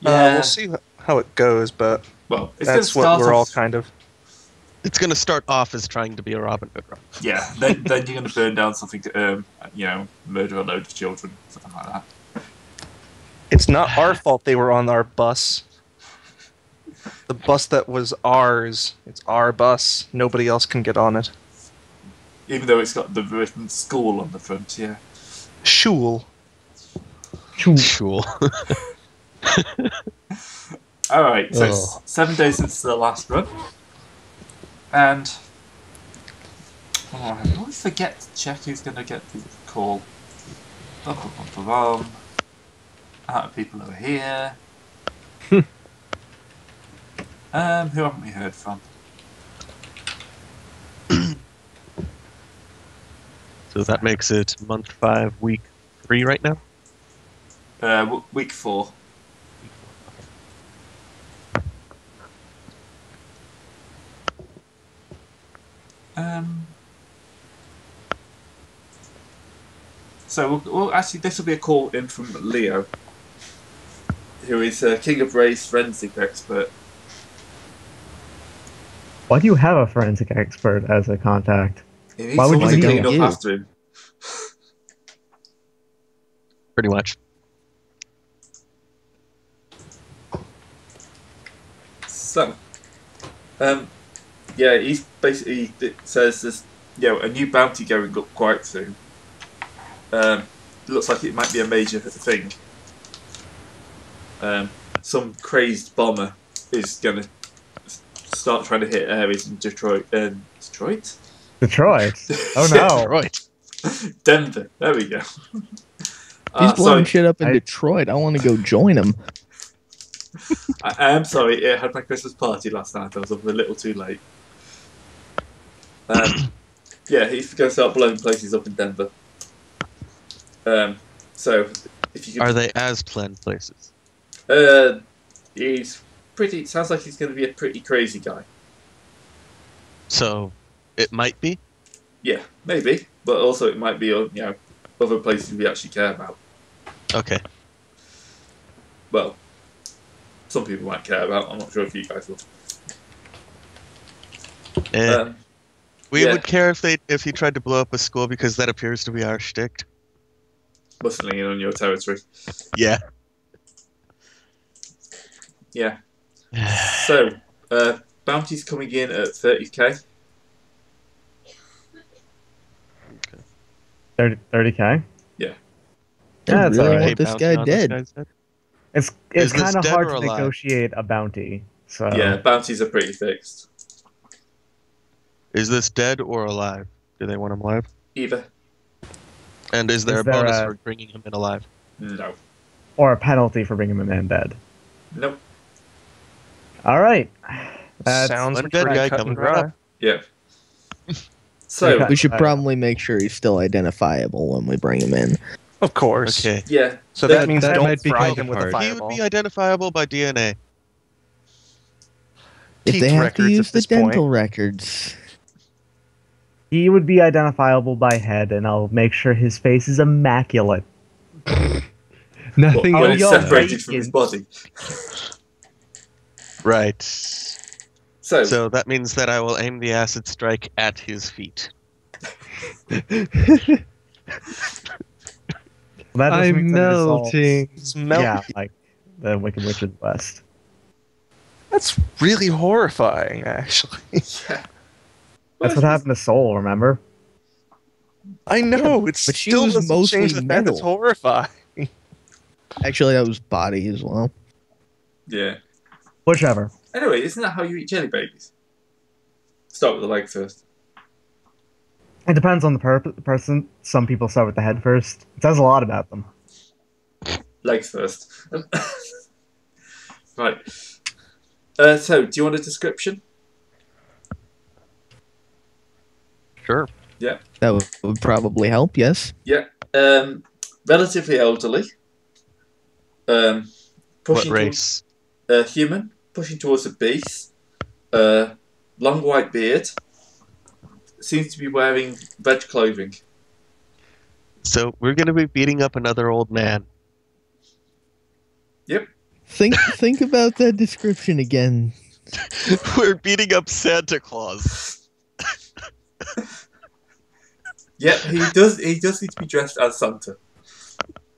Yeah. Uh, we'll see how it goes, but Well, it's that's what we're all kind of. It's going to start off as trying to be a Robin Hood run. Yeah, then, then you're going to burn down something, um, you know, murder a load of children, something like that. It's not our fault they were on our bus. The bus that was ours. It's our bus. Nobody else can get on it. Even though it's got the written school on the front, yeah. Shul. Cool. Alright, so s- seven days since the last run. And. Oh, I always forget to check who's going to get the call. Bum, bum, bum, bum. Out of people over here. um, who haven't we heard from? So that makes it month five, week three right now. Uh, w- week four. So, we'll, well, actually, this will be a call in from Leo, who is uh, King of Ray's forensic expert. Why do you have a forensic expert as a contact? Why would you need clean up you? after him. Pretty much. So, um, yeah, he's basically says there's you know a new bounty going up quite soon. Um, looks like it might be a major thing. Um, some crazed bomber is gonna start trying to hit areas in Detroit. Uh, Detroit, Detroit. Oh no. Right. Denver. There we go. He's Uh, blowing sorry, shit up in I- Detroit. I want to go join him. I, I am sorry. I had my Christmas party last night. I was up a little too late. Um, yeah, he's going to start blowing places up in Denver. Um, so if you Are they as planned places? uh, he's pretty. Sounds like he's going to be a pretty crazy guy. So it might be. Yeah, maybe, but also it might be uh, you know other places we actually care about. Okay. Well, some people might care about. I'm not sure if you guys will. Eh, Um, we yeah. would care if they if he tried to blow up a school because that appears to be our shtick. Bustling in on your territory. Yeah. Yeah. So, uh, bounty's coming in at 30k. 30 k. Yeah. Yeah, it's really alright. want this guy on dead. guy's head? It's it's kind of hard to negotiate a bounty. So Yeah, bounties are pretty fixed. Is this dead or alive? Do they want him alive? Either. And is there Is a there bonus a- for bringing him in alive? No. or a penalty for bringing him in dead. Nope. All right. That's Sounds one dead pretty guy coming right up. Yeah. So, We should uh, probably make sure he's still identifiable when we bring him in. Of course. Okay. yeah. So That- that, means that don't might be fry him with a card. He would be identifiable by DNA. If Teeth they have to records use the this point. dental records. He would be identifiable by head, and I'll make sure his face is immaculate. Nothing Well, when separated from his body. Right. So, So that means that I will aim the acid strike at his feet. That just I'm means that it is melting. Yeah, like the Wicked Witch of the West. That's really horrifying, actually. yeah. That's what happened to Soul. Remember? I know. it's but she still was mostly change the fact it's metal. horrifying. Actually, that was body as well. Yeah. Whichever. Anyway, isn't that how you eat jelly babies? Start with the leg first. It depends on the per- person. Some people start with the head first. It says a lot about them. Legs first. right. Uh, so, do you want a description? Sure. Yeah. That would, would probably help, yes. Yeah. Um, relatively elderly. Um, What pushing race? towards- uh, human, pushing towards a beast. Uh, long white beard. Seems to be wearing red clothing. So we're gonna be beating up another old man. Yep. Think think about that description again. We're beating up Santa Claus. Yep, he does. He does need to be dressed as Santa.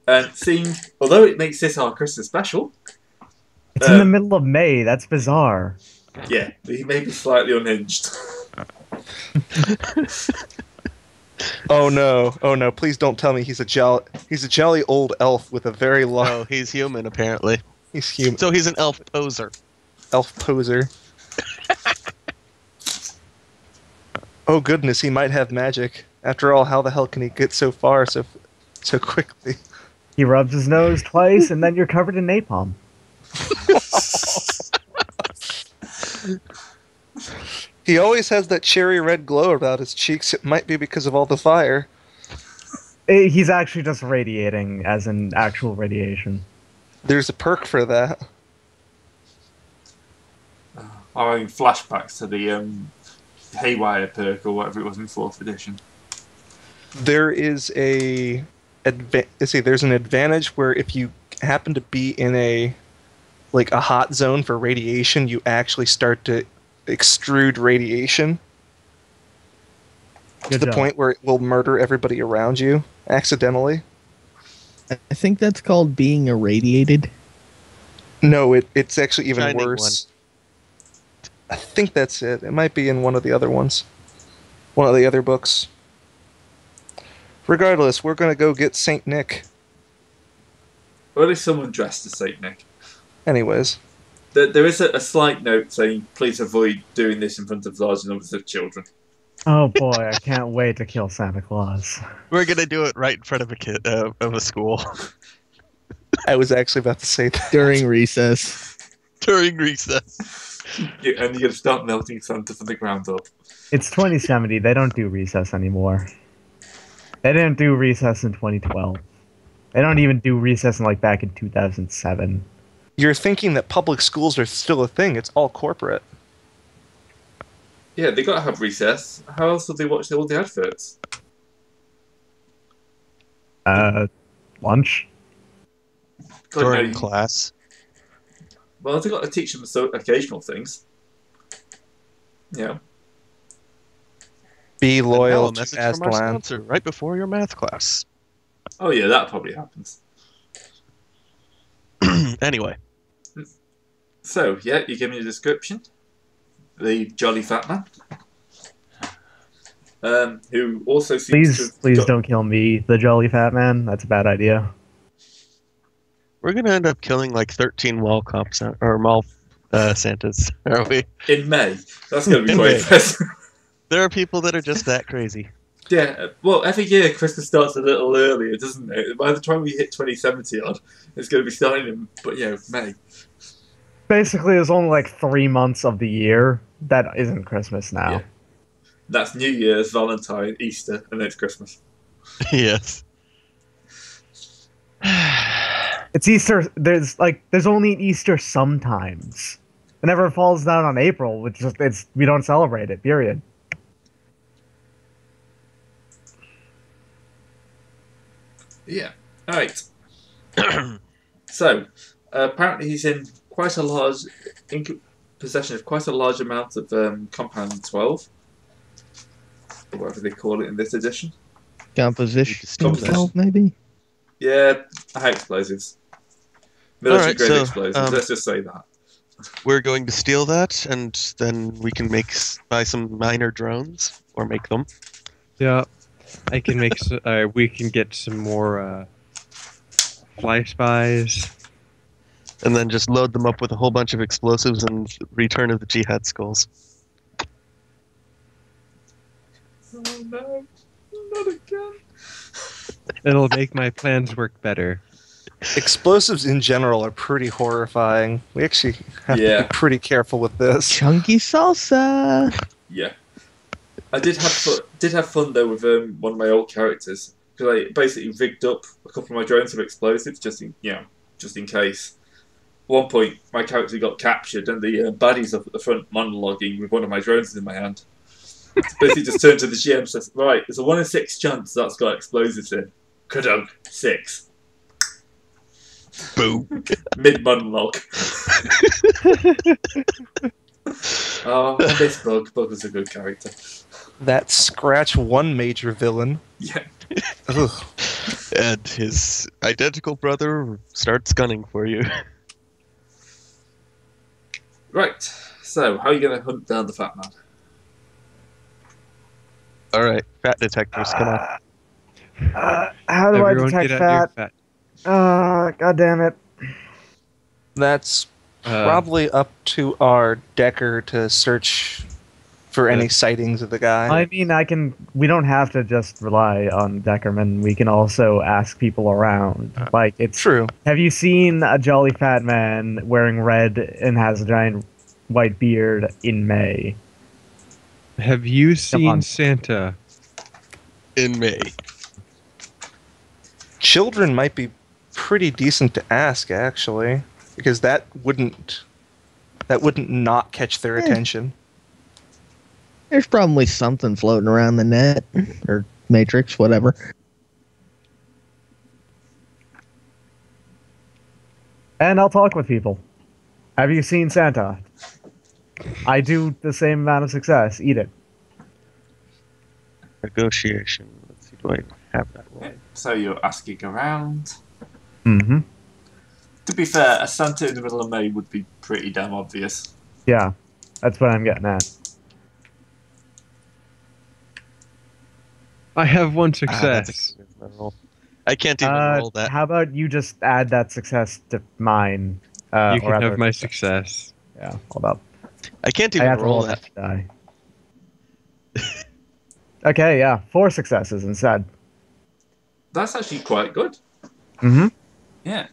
And seeing, although it makes this our Christmas special, It's in the Um, middle of May. That's bizarre. yeah, he may be slightly unhinged. Oh no! Oh no! Please don't tell me he's a jolly he's a jolly old elf with a very long. No, he's human apparently. He's human So he's an elf poser. elf poser. oh goodness, he might have magic. After all, how the hell can he get so far so so quickly? He rubs his nose twice, and then you're covered in napalm. He always has that cherry red glow about his cheeks. It might be because of all the fire. Eh, He's actually just radiating, as in actual radiation. There's a perk for that. I'm having flashbacks to the um, Haywire perk or whatever it was in fourth edition. There is a adva- see, there's an advantage where if you happen to be in a like a hot zone for radiation, you actually start to extrude radiation to Good the job. point where it will murder everybody around you accidentally. I I think that's called being irradiated. No, it, it's actually even Shining worse. I think that's it. It might be in one of the other ones. One of the other books. Regardless, we're going to go get St. Nick. Or is someone dressed as Saint Nick? Anyways, There, there is a, a slight note saying, "Please avoid doing this in front of large numbers of children." Oh boy, I can't wait to kill Santa Claus. We're gonna do it right in front of a kid uh, of a school I was actually about to say that. During recess. during recess. You, and you're going to start melting Santa from the ground up. It's 2070. They don't do recess anymore. They didn't do recess in 2012. They don't even do recess in like back in 2007. You're thinking that public schools are still a thing. It's all corporate. Yeah, they got to have recess. How else would they watch all the adverts? Uh, lunch. God, During no, class. Well, they got to teach them so occasional things. Yeah. Be loyal a to message from our Aztlan. sponsor right before your math class. Oh yeah, that probably happens. anyway, So yeah, you give me a description. The jolly fat man, um, who also seems to Please, have please got- don't kill me, the jolly fat man. That's a bad idea. We're gonna end up killing like 13 wall cops or mall uh, Santas, are we? in May. That's going to be In quite impressive. There are people that are just that crazy. yeah. uh, Well, every year Christmas starts a little earlier, doesn't it? By the time we hit 2070 odd, it's going to be starting in, but you know, May. Basically, there's only like three months of the year that isn't Christmas now. Yeah. That's New Year's, Valentine, Easter, and then it's Christmas. yes. It's Easter. There's like there's only an Easter sometimes. It never falls down on April, which is it's we don't celebrate it. Period. Yeah. All right. so, uh, apparently he's in quite a large, in possession of quite a large amount of um, compound 12, or whatever they call it in this edition. Composition. Composition. Well, maybe. Yeah, high explosives. Military Alright, grade so, explosives. um, Let's just say that. We're going to steal that, and then we can make buy some minor drones or make them. Yeah, I can make. s uh, we can get some more uh, fly spies. and then just load them up with a whole bunch of explosives and Return of the Jihad skulls. Oh no, not again. It'll make my plans work better. Explosives in general are pretty horrifying. We actually have to be pretty careful with this. Chunky salsa. Yeah, I did have fun, did have fun though with um, one of my old characters because I basically rigged up a couple of my drones with explosives just in you know just in case. At one point, my character got captured and the uh, baddies up at the front monologuing with one of my drones in my hand. basically, just turned to the GM and says, "Right, there's a one in six chance that's got explosives in. Kadunk, six. Boom. Mid monologue. oh, I miss Bug. Bug was a good character. That scratch one major villain. Yeah. Ugh. And his identical brother starts gunning for you. Right. So, how are you going to hunt down the fat man? All right, fat detectors, come on. Uh, how do Everyone I get detect out fat? Your Uh, God damn it. That's Uh, probably up to our Decker to search for any Yeah. sightings of the guy. I mean, I can. We don't have to just rely on Deckerman. We can also ask people around. Uh, Like, it's. True. Have you seen a jolly fat man wearing red and has a giant white beard in May? Have you seen. Santa? In May. Children might be pretty decent to ask, actually, because that wouldn't that wouldn't not catch their Eh. attention. There's probably something floating around the net or matrix, whatever. And I'll talk with people. Have you seen Santa? I do the same amount of success. Eat it. Negotiation. Let's see, do I have that Yeah. one? So, you're asking around. Mm-hmm. To be fair, a Santa in the middle of May would be pretty damn obvious. Yeah, that's what I'm getting at. I have one Ah, that's a success. charisma. I can't even Uh, roll that. How about you just add that success to mine? Uh, you or can have my success. Yeah, hold up. I can't I even have roll roll that. that die. okay, yeah, four successes instead. That's actually quite good. Mm-hmm. Yeah.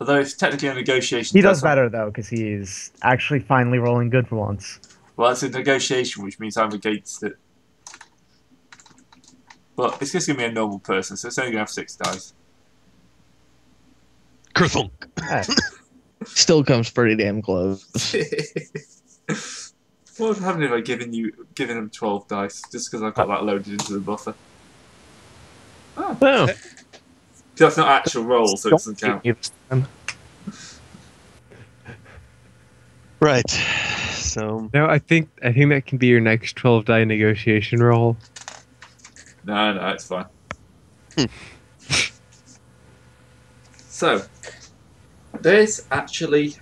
Although it's technically a negotiation. He does better though, because he's actually finally rolling good for once. Well, it's a negotiation, which means I'm against it. But it's just going to be a normal person, so it's only going to have six dice. Kerthunk. Still comes pretty damn close. what would happen if I given you given him twelve dice just because I've got that loaded into the buffer? Oh, Oh, 'cause that's not actual roll, so it doesn't count. right. So No, I think I think that can be your next twelve die negotiation roll. No, no, it's fine. so, there's actually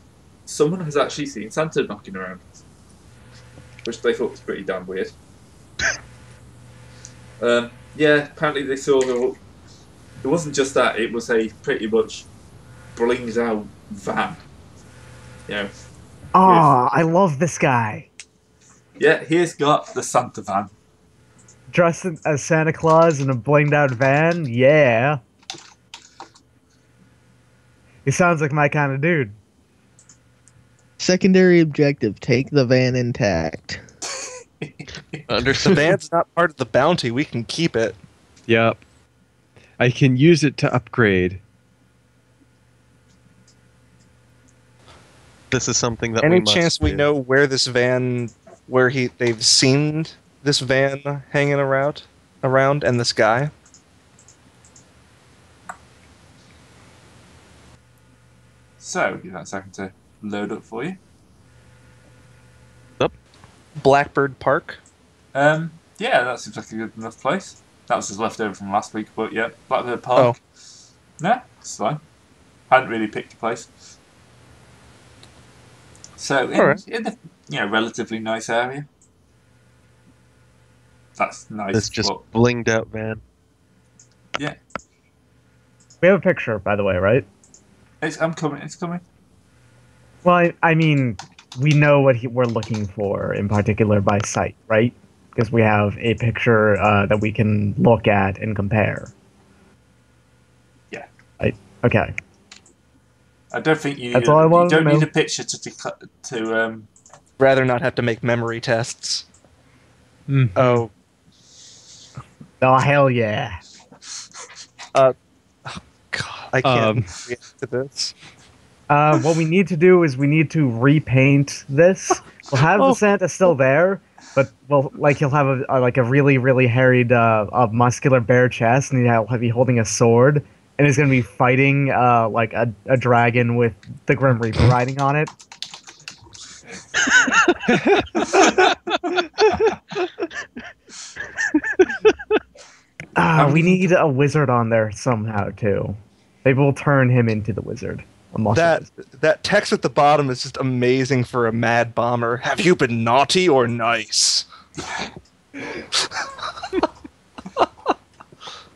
someone has actually seen Santa knocking around, which they thought was pretty damn weird. um, yeah, apparently they saw the. It wasn't just that; it was a pretty much blinged out van. You know, oh, I love this guy. yeah, he's got the Santa van. Dressed as Santa Claus in a blinged out van. Yeah. He sounds like my kind of dude. Secondary objective: take the van intact. under The van's not part of the bounty. We can keep it. Yep. I can use it to upgrade. this is something that Any we must chance we do. know where this van, where he they've seen this van hanging around, around, and this guy? So, give that a second to load up for you. Blackbird Park. Um, yeah, that seems like a good enough place. That was just left over from last week, but yeah, Blackbird Park. Yeah, oh. it's fine. Hadn't really picked a place. So in, Alright. in the you know relatively nice area. That's nice. This just but- blinged out van. Yeah. We have a picture, by the way, right? it's, I'm coming. It's coming. Well, I, I mean, we know what he, we're looking for in particular by sight, right? Because we have a picture uh, that we can look at and compare. Yeah. Right. Okay. I don't think you. That's all I you don't need a picture to to, to um. Rather not have to make memory tests. Mm. Oh, Oh hell yeah! God, I can't Um. react to this. Uh, what we need to do is we need to repaint this. We'll have Oh. the Santa still there, but well, like he'll have a, a like a really really harried, uh, uh, muscular bare chest, and he'll be holding a sword, and he's going to be fighting uh, like a, a dragon with the Grim Reaper riding on it. Ah, we need a wizard on there somehow too. Maybe we'll turn him into the wizard. A muscle That that text at the bottom is just amazing for a mad bomber. Have you been naughty or nice?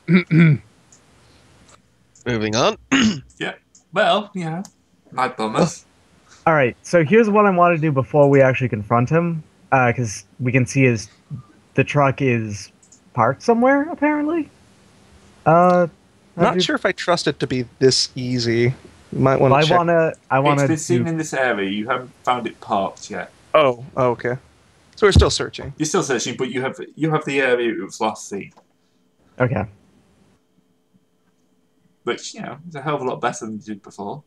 Moving on. Yeah. Well, you know, mad bombers. All right, so here's what I want to do before we actually confront him, because we can see his the truck is parked somewhere apparently. Uh, not do- sure if I trust it to be this easy. You might want to I check. wanna, I It's wanna. been seen do- in this area. You haven't found it parked yet. Oh, oh, okay. So we're still searching. You're still searching, but you have you have the area it was last seen, Okay. which you know is a hell of a lot better than you did before.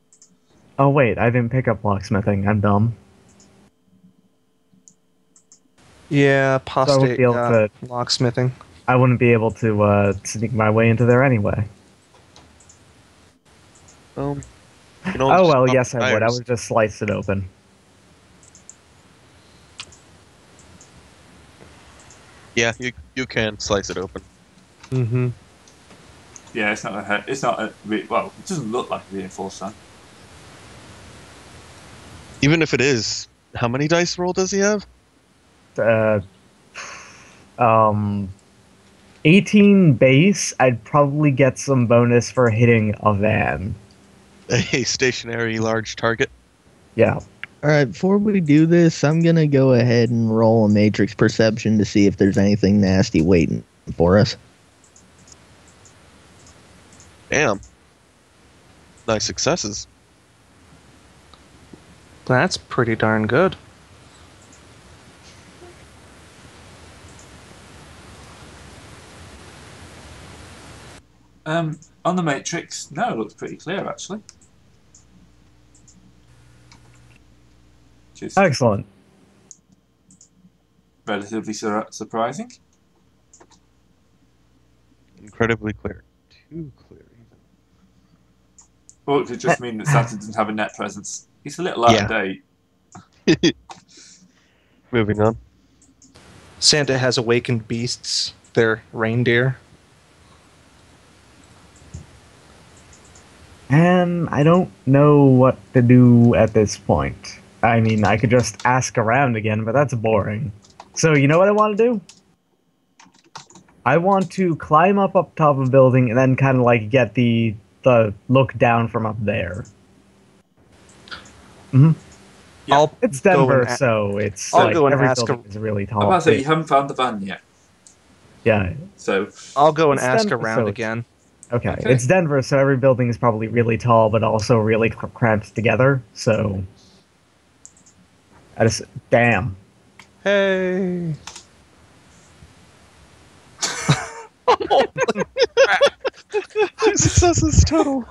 Oh wait, I didn't pick up locksmithing. I'm dumb. Yeah, So I won't apostate be able uh, to. locksmithing. I wouldn't be able to uh, sneak my way into there anyway. Um, you can Oh well, yes the I would. I would just slice it open. Yeah, you you can slice it open. Mm-hmm. Yeah, it's not a it's not a well. It doesn't look like a reinforced sign. Even if it is, how many dice roll does he have? Uh, um, 18 base. I'd probably get some bonus for hitting a van. A stationary large target. Yeah. All right, before we do this, I'm gonna go ahead and roll a matrix perception to see if there's anything nasty waiting for us. Damn. Nice successes. That's pretty darn good. Um, on the matrix, no, it looks pretty clear actually. Which is Excellent. relatively sur- surprising. Incredibly clear. Too clear. even. Or it could just mean that Santa doesn't have a net presence. He's a little out Yeah. of date. Moving on. Santa has awakened beasts. They're reindeer. And I don't know what to do at this point. I mean, I could just ask around again, but that's boring. So, you know what I want to do? I want to climb up up top of a building and then kind of like get the the look down from up there. Hmm. Yeah. I'll It's Denver, and a- so it's I'll like go and every ask building is really tall. I'm tall. about to say you haven't found the van yet, yeah. so I'll go and ask Denver, around so again. Okay. Okay. It's Denver, so every building is probably really tall, but also really cr- cramped together. So, I just damn. Hey. Two successes total.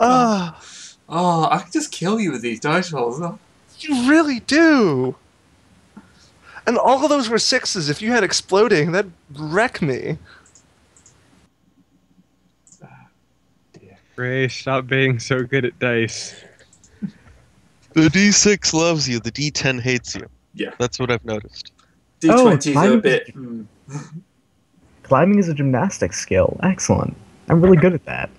Ah, oh, I could just kill you with these dice rolls. You really do. And all of those were sixes. If you had exploding, that'd wreck me. Ray, stop being so good at dice. The D6 loves you, the D10 hates you. Yeah. That's what I've noticed. D20s are a mine- bit. mm, Climbing is a gymnastics skill. Excellent. I'm really good at that.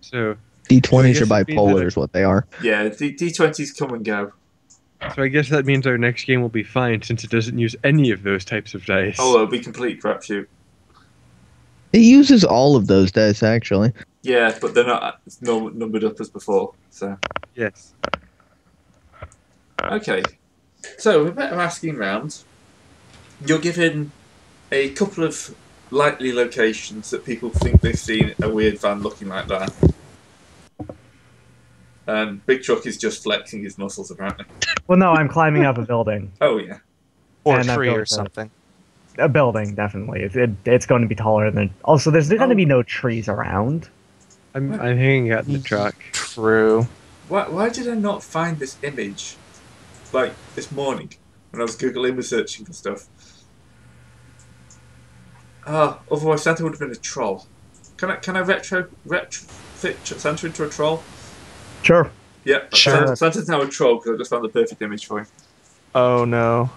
So, D20s Well, I are guess it means that bipolar, it- is what they are. yeah, D- D20s come and go. so I guess that means our next game will be fine since it doesn't use any of those types of dice. Oh, it'll be complete crapshoot. It uses all of those dice, actually. Yeah, but they're not numbered up as before. So yes. Okay, so we're better asking round. You're given a couple of likely locations that people think they've seen a weird van looking like that. And Big Truck is just flexing his muscles apparently. Well, no, I'm climbing up a building. Oh yeah. Or And a I've tree or something. A building, definitely. It, it, it's going to be taller than. Also, there's going to Oh. be no trees around. I'm, I'm hanging out in the truck. True. Why, why did I not find this image like this morning when I was googling and searching for stuff? Ah, otherwise Santa would have been a troll. Can I can I retro retrofit Santa into a troll? Sure. Yeah, Sure. Santa- Santa's now a troll because I just found the perfect image for him. Oh no.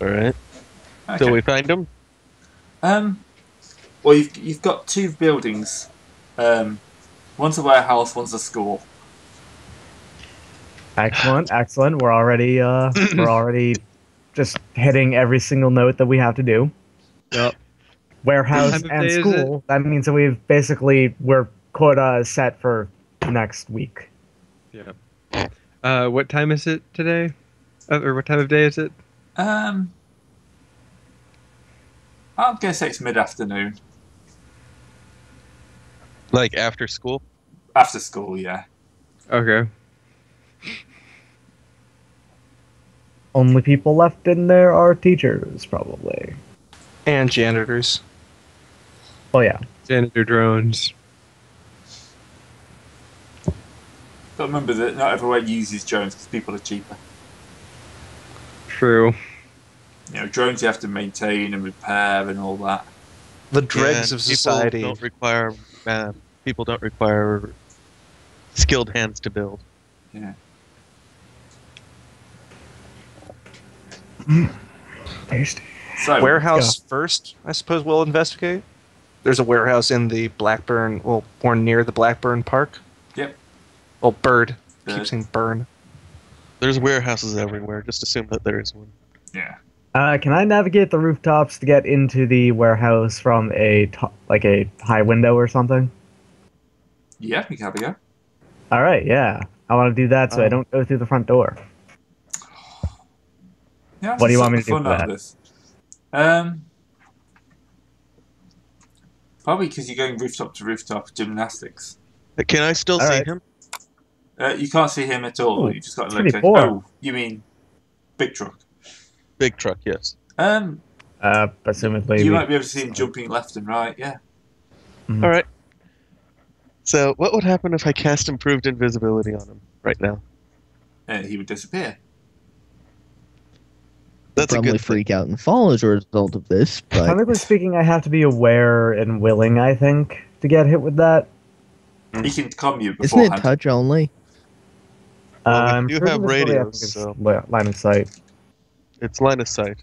All right. Okay. Till we find him. Um, well, you've you've got two buildings. Um, one's a warehouse, one's a school. Excellent, excellent. We're already uh we're already just hitting every single note that we have to do. Yep. Warehouse What time of and school. That means that we've basically we're quota is set for next week. Yeah. Uh, what time is it today? Uh, or what time of day is it? Um, I'm gonna say it's mid afternoon Like after school. after school. Yeah. Okay. Only people left in there are teachers, probably. And janitors. Oh yeah. Janitor drones. But remember that not everyone uses drones because people are cheaper. True. You know, drones you have to maintain and repair and all that. The dregs Yeah, of people society. don't require. Uh, people don't require skilled hands to build. Yeah. Tasty. So warehouse first, I suppose we'll investigate. There's a warehouse in the Blackburn, well, or near the Blackburn Park. Yep. Well, Bird. Bird. Keep saying burn. There's warehouses everywhere. Just assume that there is one. Yeah. Uh, can I navigate the rooftops to get into the warehouse from a to- like a high window or something? Yeah, we can have a go. All right, yeah. I want to do that so I Um, don't go through the front door. Yeah, What do you want me to do fun for that? This. Um, probably because you're going rooftop to rooftop gymnastics. Uh, Can I still All see right. him? Uh, you can't see him at all. Ooh, you just got to pretty like, oh, you mean big truck? Big truck, yes. Um, Uh, assumedly. you we- might be able to see him jumping left and right. Yeah. Mhm. All right. So, what would happen if I cast improved invisibility on him right now? Uh, he would disappear. That's a probably good thing. freak out and fall as a result of this. But Technically speaking, I have to be aware and willing, I think, to get hit with that. He can come you isn't it touch only? Well, we um, do for have invisibility, I radios, think so- li- line of sight. It's line of sight.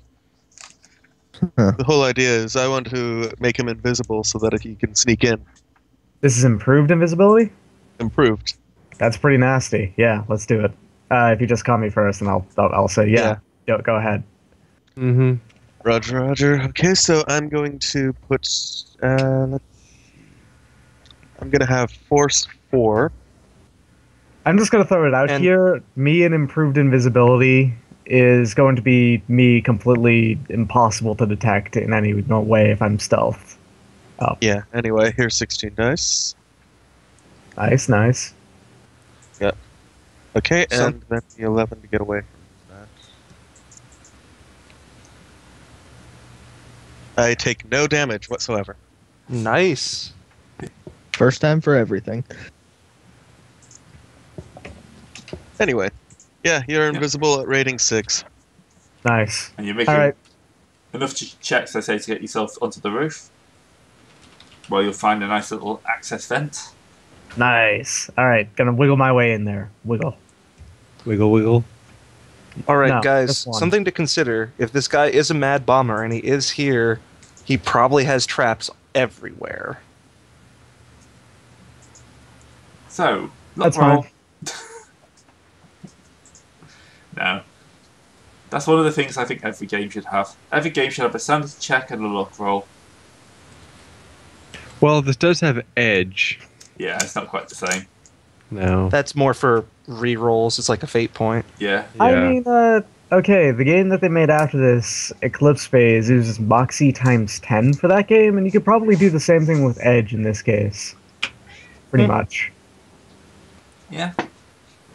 Huh. The whole idea is I want to make him invisible so that he can sneak in. This is improved invisibility. Improved. That's pretty nasty. Yeah, let's do it. Uh, if you just call me first, and I'll I'll, I'll say yeah. Go, go ahead. Mm-hmm. Roger, Roger. Okay, so I'm going to put. Uh, let's- I'm going to have force four. I'm just gonna throw it out And- here. Me and improved invisibility is going to be me completely impossible to detect in any way if I'm stealth. Yeah. Anyway, here's 16 dice. Nice, nice. Yep. Okay, So- and then the 11 to get away from that. I take no damage whatsoever. Nice. First time for everything. Anyway, yeah, you're Yeah. invisible at rating six. Nice. and you're making All right. enough ch- checks, I say, to get yourself onto the roof. Well, you'll find a nice little access vent. Nice. All right, gonna wiggle my way in there. Wiggle. Wiggle, wiggle. All right, No, guys, just one. something to consider. If this guy is a mad bomber and he is here, he probably has traps everywhere. So, look That's roll. no. That's one of the things I think every game should have. Every game should have a sanity check and a luck roll. Well, this does have edge. Yeah, it's not quite the same. No. That's more for re-rolls. It's like a fate point. Yeah. I Yeah. mean, uh, okay, the game that they made after this, Eclipse Phase, uses Moxie times 10 for that game, and you could probably do the same thing with Edge in this case. Pretty Hmm. much. Yeah.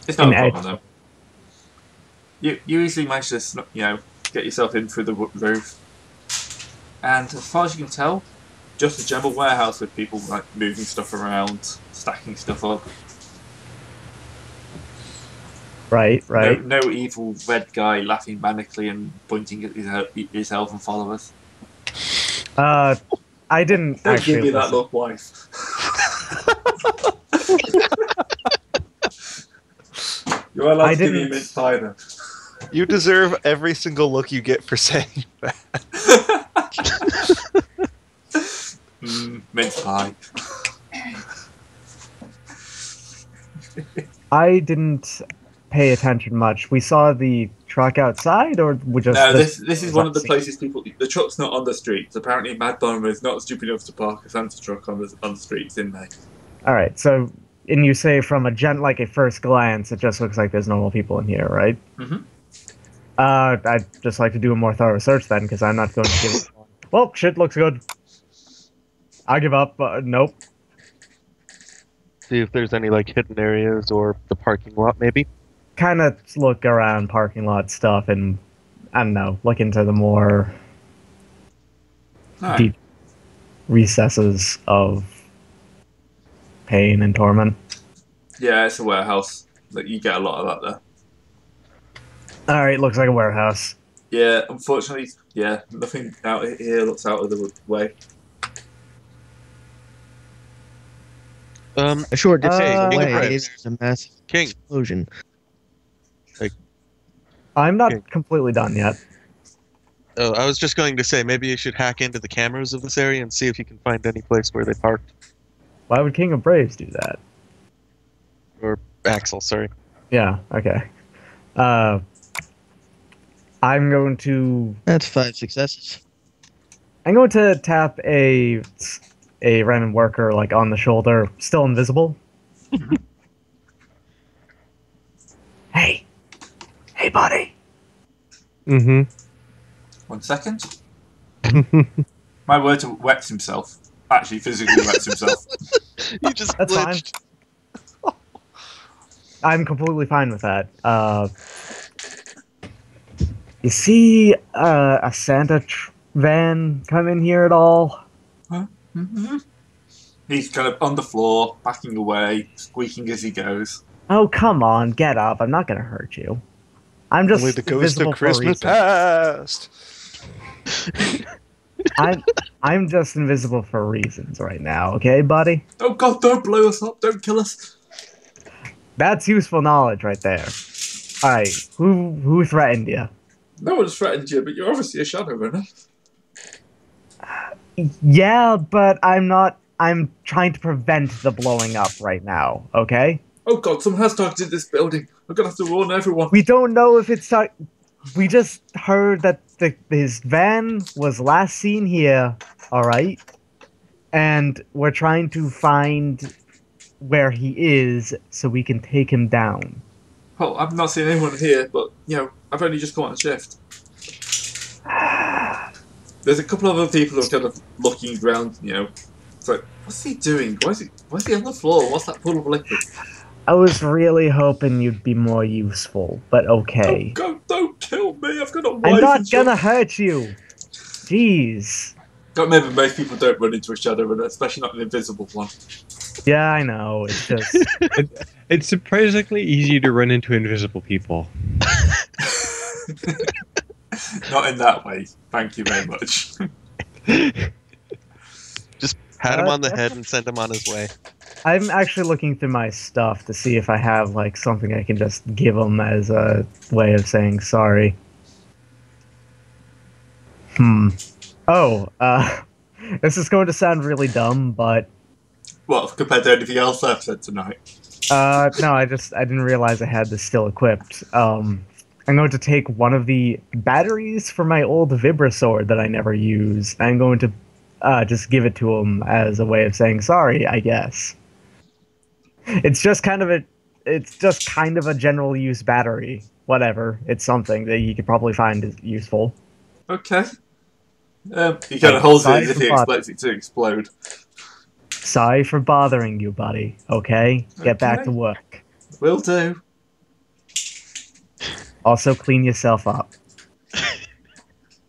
It's not In a problem, edge. though. You, you easily manage to, you know, get yourself in through the roof. And as far as you can tell, just a general warehouse with people like moving stuff around, stacking stuff up. Right, right. No, no evil red guy laughing manically and pointing at his, his elven followers. Uh, I didn't Don't actually. give me that look, wife. You're allowed I to give me a didn't- mince pie then. You deserve every single look you get for saying that. mm, mince pie. I didn't pay attention much. We saw the truck outside, or we just. No, this this is one of the scene? places people. The truck's not on the streets. Apparently, Mad Bomber is not stupid enough to park a Santa truck on the on the streets in May. All right, so and you say from a gent like a first glance, it just looks like there's normal people in here, right? Mhm. Uh, I'd just like to do a more thorough search then, because I'm not going to give. it- well, shit looks good. I give up. Uh, nope. See if there's any like hidden areas or the parking lot, maybe. Kind of look around parking lot stuff and I don't know, look into the more Alright. deep recesses of pain and torment. Yeah, it's a warehouse. Like you get a lot of that there. All right, looks like a warehouse. Yeah, unfortunately, yeah, nothing out here looks out of the way. Um, A short distance Uh, King of away, there's a massive King, explosion. I'm not Okay. completely done yet. oh, I was just going to say maybe you should hack into the cameras of this area and see if you can find any place where they parked. Why would King of Braves do that? Or Axel, sorry. Yeah, okay. Uh, I'm going to That's five successes. I'm going to tap a a random worker like on the shoulder, still invisible. hey, hey, buddy. Mm-hmm. One second. My word to wets himself. Actually, physically wets himself. You just That's fine. I'm completely fine with that. Uh, you see uh, a Santa tr- van come in here at all? Mm-hmm. He's kind of on the floor, backing away, squeaking as he goes. Oh, come on, get up. I'm not gonna hurt you. I'm just Only the ghost invisible of for a Christmas past. I'm I'm just invisible for reasons right now, okay, buddy? Oh god, don't blow us up, don't kill us. That's useful knowledge right there. Alright, who who threatened you? No one's threatened you, but you're obviously a shadow runner. Yeah, but I'm not I'm trying to prevent the blowing up right now, okay? Oh god, someone has targeted this building. I'm gonna have to warn everyone. We don't know if it's tar- we just heard that the, his van was last seen here, alright? And we're trying to find where he is so we can take him down. Well, I've not seen anyone here, but you know, I've only just come on shift. There's a couple of other people who are kind of looking around, you know. It's like, what's he doing? Why is he why is he on the floor? What's that pool of liquid? I was really hoping you'd be more useful, but okay. Don't go, don't kill me, I've got a wife I'm not gonna children. hurt you. Jeez. Don't remember, most people don't run into each other, runner, especially not an invisible one. Yeah, I know. It's just It's surprisingly easy to run into invisible people. not in that way. Thank you very much. Just pat him on the head and send him on his way. I'm actually looking through my stuff to see if I have like something I can just give them as a way of saying sorry. Hmm. Oh, uh, this is going to sound really dumb, but well, compared to anything else I've said tonight. uh, no, I just I didn't realize I had this still equipped. Um, I'm going to take one of the batteries for my old Vibrasword that I never use. I'm going to uh, just give it to him as a way of saying sorry, I guess. It's just kind of a, it's just kind of a general use battery. Whatever, it's something that you could probably find useful. Okay. Um, he kind of holds it as if he plot- expects it to explode. Sorry for bothering you, buddy. Okay, get back to work. Will do. Also, clean yourself up.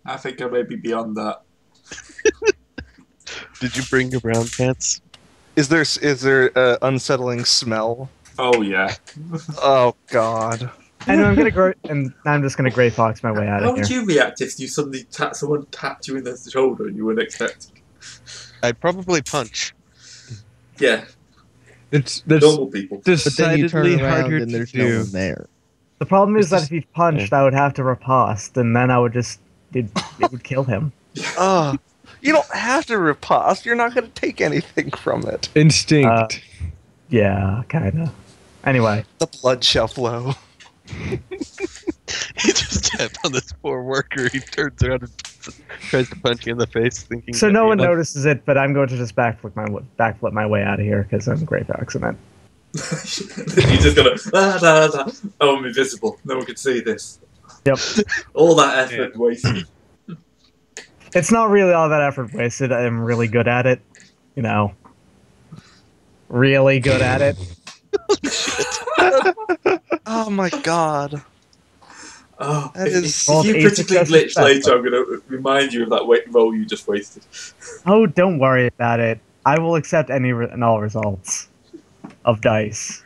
I think I may be beyond that. Did you bring your brown pants? Is there is there uh, unsettling smell? Oh yeah. Oh God. And I'm gonna gray, and I'm just gonna gray fox my way out How of here. would you react if you suddenly tap someone tapped you in the shoulder and you weren't expecting? I'd probably punch. Yeah, It's that's normal people. But then you turn decidedly around harder and to there's no do. one there. The problem is It's that just- if he punched, I would have to riposte, and then I would just it, it would kill him. Uh, you don't have to riposte. You're not going to take anything from it. Instinct. Uh, Yeah, kind of. Anyway, The blood shall flow. He just tapped on this poor worker. He turns around and tries to punch you in the face, thinking. so no he- one notices it, but I'm going to just backflip my backflip my way out of here because I'm a great accident. You're just gonna ah, da, da. Oh, I'm invisible. No one can see this. Yep. All that effort wasted. It's not really all that effort wasted. I'm really good at it. You know, really good at it. Oh my god. Oh, That if, is- if Well, you eight critically successes glitch later, I'm gonna remind you of that wa- roll you just wasted. Oh, don't worry about it. I will accept any and all results of dice.